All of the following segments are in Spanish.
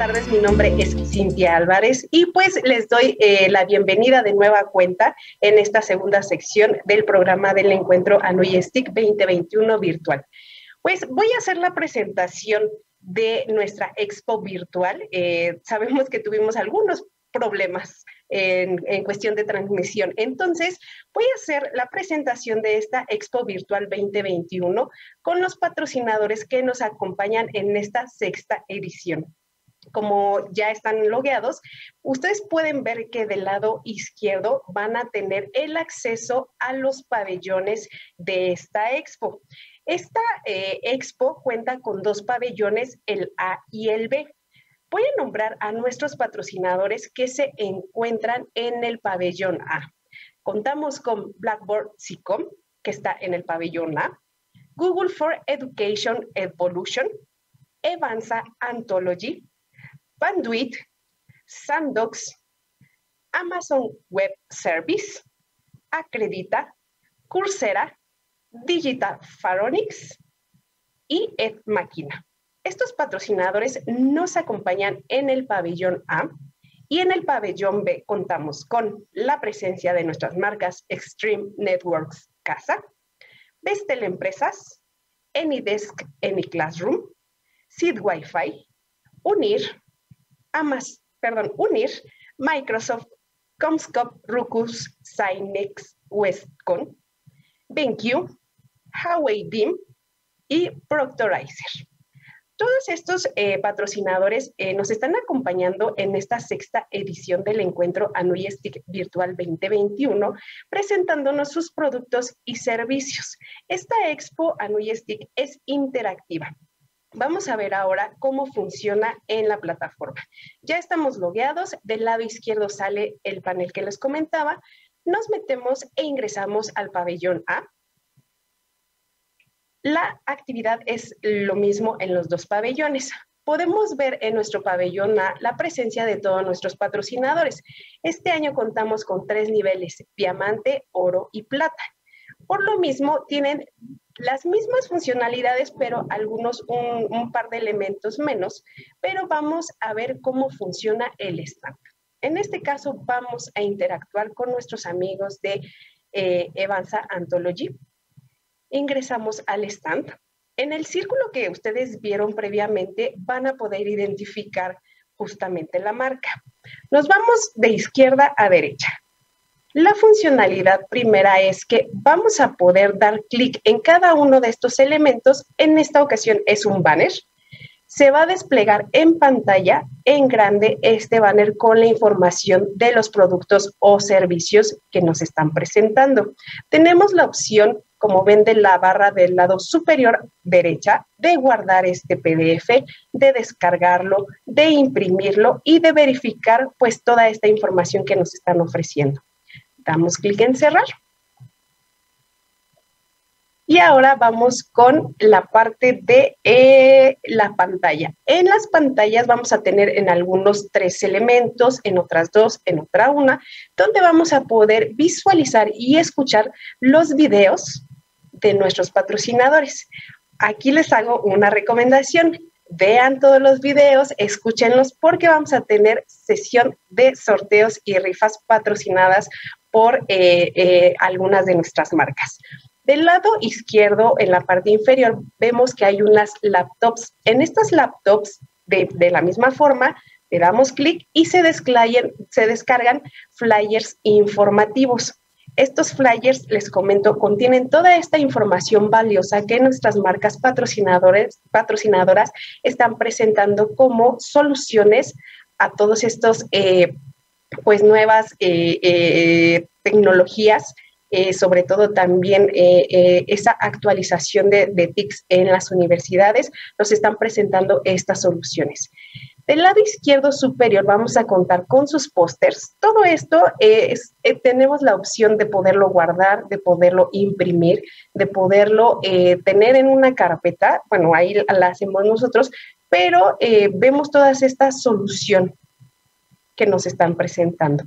tardes, mi nombre es Cintia Álvarez y pues les doy eh, la bienvenida de nueva cuenta en esta segunda sección del programa del encuentro Stick 2021 virtual. Pues voy a hacer la presentación de nuestra expo virtual. Eh, sabemos que tuvimos algunos problemas en, cuestión de transmisión. Entonces, voy a hacer la presentación de esta Expo Virtual 2021 con los patrocinadores que nos acompañan en esta sexta edición como ya están logueados, ustedes pueden ver que del lado izquierdo van a tener el acceso a los pabellones de esta expo. Esta eh, expo cuenta con dos pabellones, el A y el B. Voy a nombrar a nuestros patrocinadores que se encuentran en el pabellón A. Contamos con Blackboard SICOM, que está en el pabellón A, Google for Education Evolution, Evanza Anthology, Bandwidth, Sandox, Amazon Web Service, Acredita, Coursera, Digital Pharonics y EdMáquina. Estos patrocinadores nos acompañan en el pabellón A y en el pabellón B contamos con la presencia de nuestras marcas Extreme Networks Casa, Vestel Empresas, AnyDesk AnyClassroom, Seed Wi-Fi, Unir, Amas, perdón, Unir, Microsoft, Comscope, Rucus, Synex, Westcon, BenQ, Huawei Beam y Proctorizer. Todos estos eh, patrocinadores eh, nos están acompañando en esta sexta edición del encuentro Stick Virtual 2021, presentándonos sus productos y servicios. Esta expo Stick es interactiva. Vamos a ver ahora cómo funciona en la plataforma. Ya estamos logueados, del lado izquierdo sale el panel que les comentaba, nos metemos e ingresamos al pabellón A. La actividad es lo mismo en los dos pabellones. Podemos ver en nuestro pabellón A la presencia de todos nuestros patrocinadores. Este año contamos con tres niveles, diamante, oro y plata. Por lo mismo, tienen las mismas funcionalidades, pero algunos, un, par de elementos menos, pero vamos a ver cómo funciona el stand. En este caso, vamos a interactuar con nuestros amigos de eh, Evanza Anthology. Ingresamos al stand. En el círculo que ustedes vieron previamente, van a poder identificar justamente la marca. Nos vamos de izquierda a derecha. La funcionalidad primera es que vamos a poder dar clic en cada uno de estos elementos. En esta ocasión es un banner. Se va a desplegar en pantalla en grande este banner con la información de los productos o servicios que nos están presentando. Tenemos la opción, como ven de la barra del lado superior derecha, de guardar este PDF, de descargarlo, de imprimirlo y de verificar pues toda esta información que nos están ofreciendo. Damos clic en cerrar. Y ahora vamos con la parte de eh, la pantalla. En las pantallas vamos a tener en algunos tres elementos, en otras dos, en otra una, donde vamos a poder visualizar y escuchar los videos de nuestros patrocinadores. Aquí les hago una recomendación. Vean todos los videos, escúchenlos porque vamos a tener sesión de sorteos y rifas patrocinadas por eh, eh, algunas de nuestras marcas. Del lado izquierdo, en la parte inferior, vemos que hay unas laptops. En estas laptops, de, la misma forma, le damos clic y se, se descargan flyers informativos. Estos flyers, les comento, contienen toda esta información valiosa que nuestras marcas patrocinadores, patrocinadoras están presentando como soluciones a todos estos eh, pues nuevas eh, eh, tecnologías, eh, sobre todo también esa actualización de, de, TICs en las universidades, nos están presentando estas soluciones. Del lado izquierdo superior vamos a contar con sus pósters. Todo esto es, tenemos la opción de poderlo guardar, de poderlo imprimir, de poderlo tener en una carpeta. Bueno, ahí la hacemos nosotros, pero vemos todas estas soluciones que nos están presentando.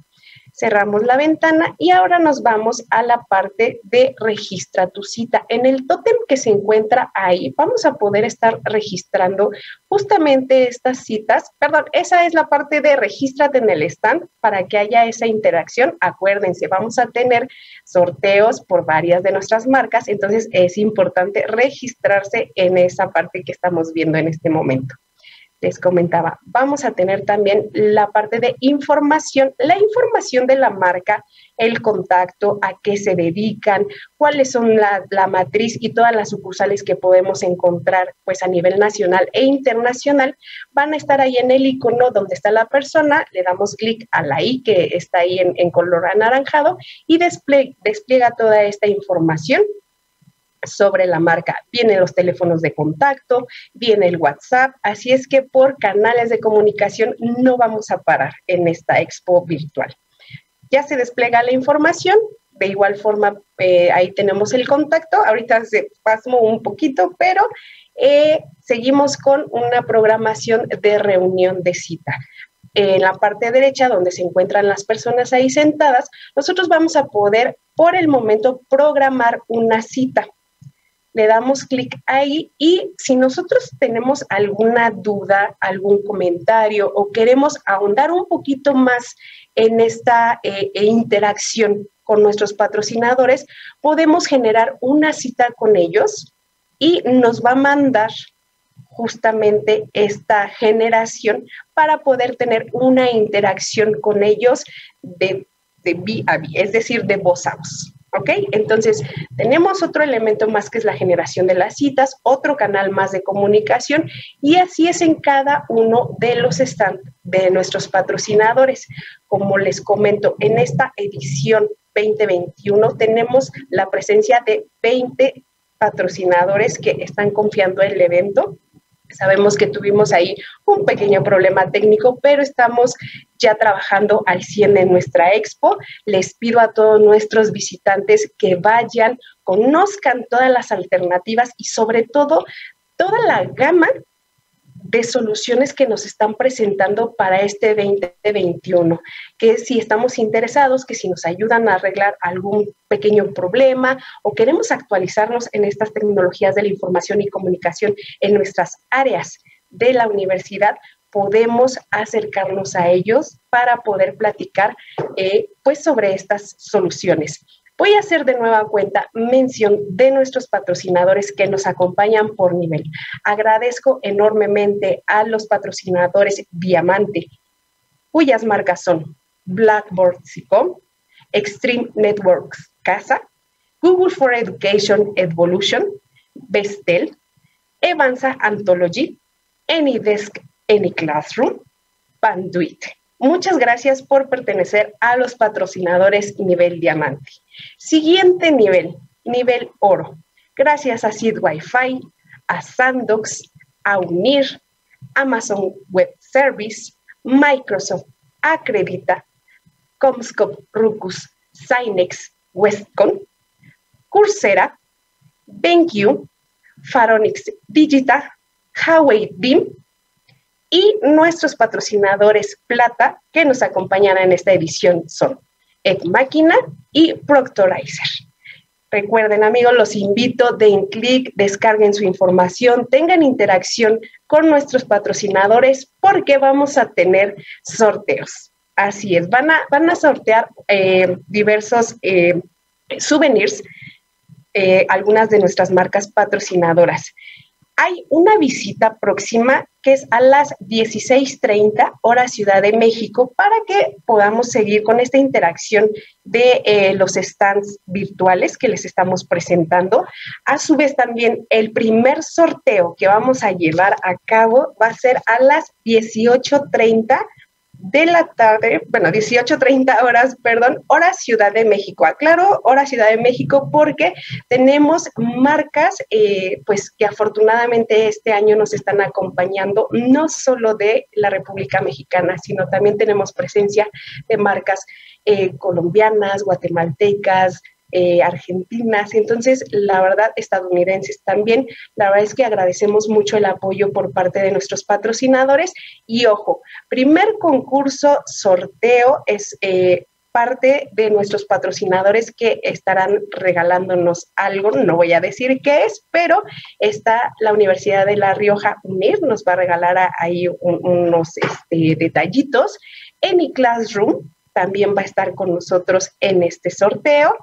cerramos la ventana y ahora nos vamos a la parte de registra tu cita. En el tótem que se encuentra ahí, vamos a poder estar registrando justamente estas citas. Perdón, esa es la parte de regístrate en el stand para que haya esa interacción. Acuérdense, vamos a tener sorteos por varias de nuestras marcas, entonces es importante registrarse en esa parte que estamos viendo en este momento les comentaba, vamos a tener también la parte de información, la información de la marca, el contacto, a qué se dedican, cuáles son la, matriz y todas las sucursales que podemos encontrar pues a nivel nacional e internacional, van a estar ahí en el icono donde está la persona, le damos clic a la I que está ahí en, color anaranjado y despliega toda esta información sobre la marca. Vienen los teléfonos de contacto, viene el WhatsApp, así es que por canales de comunicación no vamos a parar en esta expo virtual. Ya se despliega la información, de igual forma eh, ahí tenemos el contacto, ahorita se pasmo un poquito, pero eh, seguimos con una programación de reunión de cita. En la parte derecha, donde se encuentran las personas ahí sentadas, nosotros vamos a poder, por el momento, programar una cita le damos clic ahí y si nosotros tenemos alguna duda, algún comentario o queremos ahondar un poquito más en esta eh, e interacción con nuestros patrocinadores, podemos generar una cita con ellos y nos va a mandar justamente esta generación para poder tener una interacción con ellos de, de a es decir, de voz a voz. ¿Ok? Entonces, tenemos otro elemento más que es la generación de las citas, otro canal más de comunicación y así es en cada uno de los stands de nuestros patrocinadores. Como les comento, en esta edición 2021 tenemos la presencia de 20 patrocinadores que están confiando en el evento Sabemos que tuvimos ahí un pequeño problema técnico, pero estamos ya trabajando al 100 en nuestra expo. Les pido a todos nuestros visitantes que vayan, conozcan todas las alternativas y sobre todo toda la gama de soluciones que nos están presentando para este 2021, que si estamos interesados, que si nos ayudan a arreglar algún pequeño problema o queremos actualizarnos en estas tecnologías de la información y comunicación en nuestras áreas de la universidad, podemos acercarnos a ellos para poder platicar eh, pues sobre estas soluciones. Voy a hacer de nueva cuenta mención de nuestros patrocinadores que nos acompañan por nivel. Agradezco enormemente a los patrocinadores Diamante, cuyas marcas son Blackboard SICOM, Extreme Networks Casa, Google for Education Evolution, Bestel, Evanza Anthology, AnyDesk AnyClassroom, Panduit. Muchas gracias por pertenecer a los patrocinadores nivel diamante. Siguiente nivel, nivel oro. Gracias a Sid Wi-Fi, a Sandox, a Unir, Amazon Web Service, Microsoft Acredita, Comscope Rucus, Synex, Westcon, Coursera, BenQ, Faronix Digital, Huawei Beam y nuestros patrocinadores plata que nos acompañan en esta edición son Máquina y Proctorizer. Recuerden, amigos, los invito, den clic, descarguen su información, tengan interacción con nuestros patrocinadores porque vamos a tener sorteos. Así es, van a, van a sortear eh, diversos eh, souvenirs, eh, algunas de nuestras marcas patrocinadoras hay una visita próxima que es a las 16.30 hora Ciudad de México para que podamos seguir con esta interacción de eh, los stands virtuales que les estamos presentando. A su vez también el primer sorteo que vamos a llevar a cabo va a ser a las 18.30 de la tarde, bueno, 18.30 horas, perdón, hora Ciudad de México. Aclaro, hora Ciudad de México porque tenemos marcas, eh, pues que afortunadamente este año nos están acompañando, no solo de la República Mexicana, sino también tenemos presencia de marcas eh, colombianas, guatemaltecas, eh, argentinas, entonces la verdad estadounidenses también. La verdad es que agradecemos mucho el apoyo por parte de nuestros patrocinadores y ojo, primer concurso sorteo es... Eh, parte de nuestros patrocinadores que estarán regalándonos algo, no voy a decir qué es, pero está la Universidad de La Rioja UNIR, nos va a regalar ahí unos este, detallitos. Any Classroom también va a estar con nosotros en este sorteo.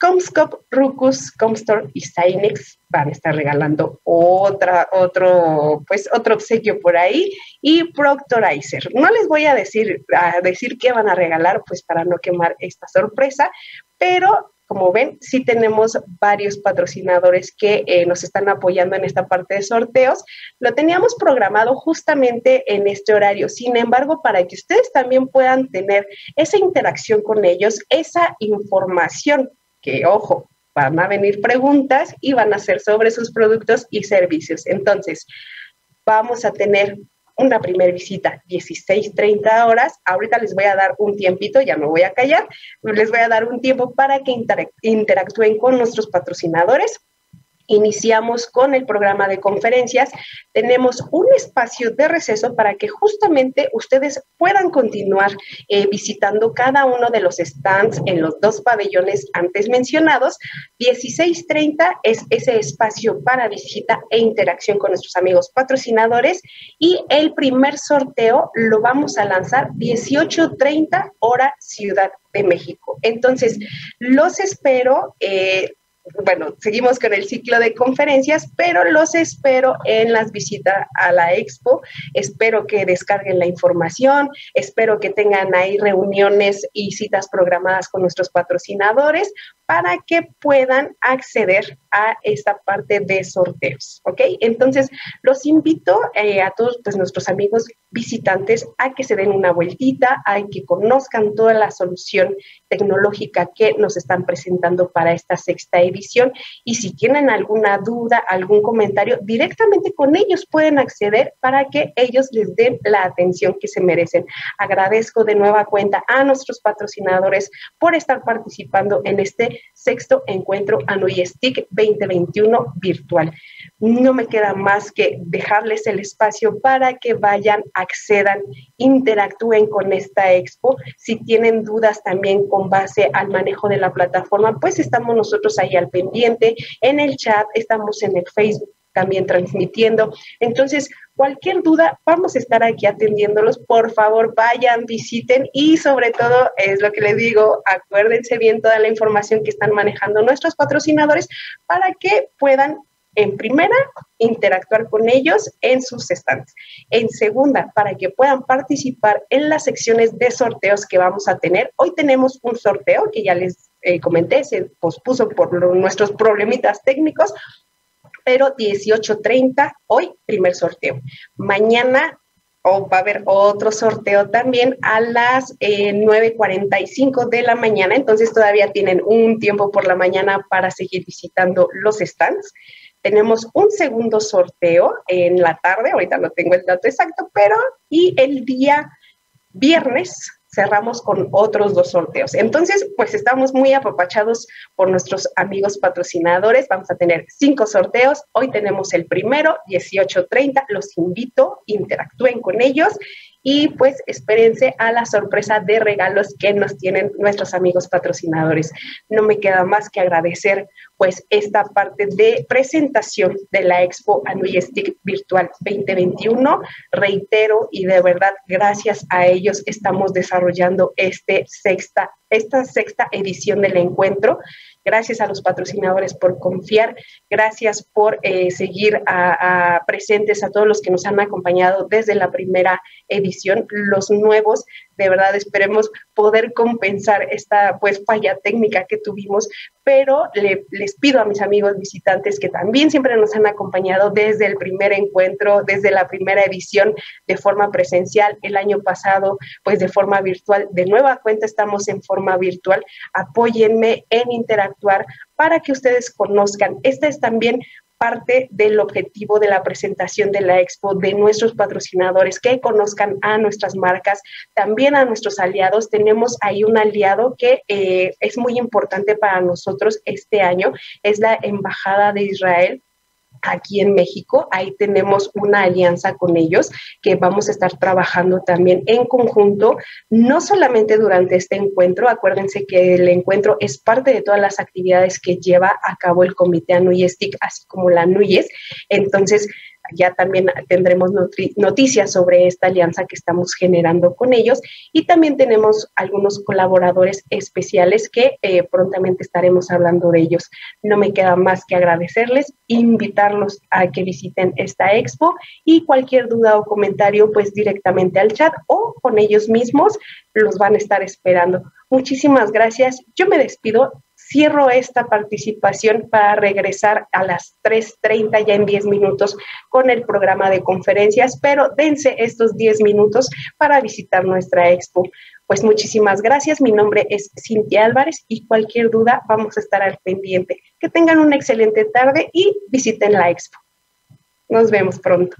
Comscope, Rucus, Comstore y Synex van a estar regalando otra, otro, pues otro obsequio por ahí y Proctorizer. No les voy a decir, a decir qué van a regalar, pues para no quemar esta sorpresa, pero como ven, sí tenemos varios patrocinadores que eh, nos están apoyando en esta parte de sorteos. Lo teníamos programado justamente en este horario. Sin embargo, para que ustedes también puedan tener esa interacción con ellos, esa información que, ojo, van a venir preguntas y van a ser sobre sus productos y servicios. Entonces, vamos a tener una primera visita 16, 30 horas. Ahorita les voy a dar un tiempito, ya me voy a callar, les voy a dar un tiempo para que interactúen con nuestros patrocinadores iniciamos con el programa de conferencias, tenemos un espacio de receso para que justamente ustedes puedan continuar eh, visitando cada uno de los stands en los dos pabellones antes mencionados. 16.30 es ese espacio para visita e interacción con nuestros amigos patrocinadores y el primer sorteo lo vamos a lanzar 18.30 hora Ciudad de México. Entonces, los espero. Eh, bueno, seguimos con el ciclo de conferencias, pero los espero en las visitas a la expo. Espero que descarguen la información, espero que tengan ahí reuniones y citas programadas con nuestros patrocinadores para que puedan acceder a esta parte de sorteos, ¿ok? Entonces, los invito eh, a todos pues, nuestros amigos visitantes a que se den una vueltita, a que conozcan toda la solución tecnológica que nos están presentando para esta sexta edición y si tienen alguna duda, algún comentario, directamente con ellos pueden acceder para que ellos les den la atención que se merecen. Agradezco de nueva cuenta a nuestros patrocinadores por estar participando en este sexto encuentro Stick 2021 virtual. No me queda más que dejarles el espacio para que vayan, accedan, interactúen con esta expo. Si tienen dudas también con base al manejo de la plataforma, pues estamos nosotros ahí al pendiente, en el chat, estamos en el Facebook también transmitiendo. Entonces, cualquier duda, vamos a estar aquí atendiéndolos. Por favor, vayan, visiten y sobre todo, es lo que les digo, acuérdense bien toda la información que están manejando nuestros patrocinadores para que puedan en primera, interactuar con ellos en sus stands. En segunda, para que puedan participar en las secciones de sorteos que vamos a tener. Hoy tenemos un sorteo que ya les eh, comenté, se pospuso por nuestros problemitas técnicos, pero 18.30, hoy primer sorteo. Mañana va a haber otro sorteo también a las 9.45 eh, de la mañana, entonces todavía tienen un tiempo por la mañana para seguir visitando los stands. Tenemos un segundo sorteo en la tarde, ahorita no tengo el dato exacto, pero y el día viernes cerramos con otros dos sorteos. Entonces, pues estamos muy apapachados por nuestros amigos patrocinadores. Vamos a tener cinco sorteos. Hoy tenemos el primero, 18.30. Los invito, interactúen con ellos y pues espérense a la sorpresa de regalos que nos tienen nuestros amigos patrocinadores. No me queda más que agradecer pues esta parte de presentación de la Expo Stick Virtual 2021. Reitero y de verdad gracias a ellos estamos desarrollando este sexta, esta sexta edición del encuentro Gracias a los patrocinadores por confiar. Gracias por eh, seguir presentes a todos los que nos han acompañado desde la primera edición. Los nuevos, de verdad, esperemos poder compensar esta pues falla técnica que tuvimos, pero les pido a mis amigos visitantes que también siempre nos han acompañado desde el primer encuentro, desde la primera edición de forma presencial, el año pasado pues de forma virtual. De nueva cuenta estamos en forma virtual. Apóyenme en interactuar para que ustedes conozcan. Esta es también parte del objetivo de la presentación de la expo, de nuestros patrocinadores, que conozcan a nuestras marcas, también a nuestros aliados. Tenemos ahí un aliado que eh, es muy importante para nosotros este año, es la Embajada de Israel aquí en México. Ahí tenemos una alianza con ellos que vamos a estar trabajando también en conjunto, no solamente durante este encuentro, acuérdense que el encuentro es parte de todas las actividades que lleva a cabo el Comité ANUYESTIC, así como la ANUYES. Entonces, ya también tendremos noticias sobre esta alianza que estamos generando con ellos y también tenemos algunos colaboradores especiales que eh, prontamente estaremos hablando de ellos. No me queda más que agradecerles, invitarlos a que visiten esta expo y cualquier duda o comentario pues directamente al chat o con ellos mismos los van a estar esperando. Muchísimas gracias. Yo me despido Cierro esta participación para regresar a las 3.30 ya en 10 minutos con el programa de conferencias, pero dense estos 10 minutos para visitar nuestra expo. Pues muchísimas gracias. Mi nombre es Cintia Álvarez y cualquier duda vamos a estar al pendiente. Que tengan una excelente tarde y visiten la expo. Nos vemos pronto.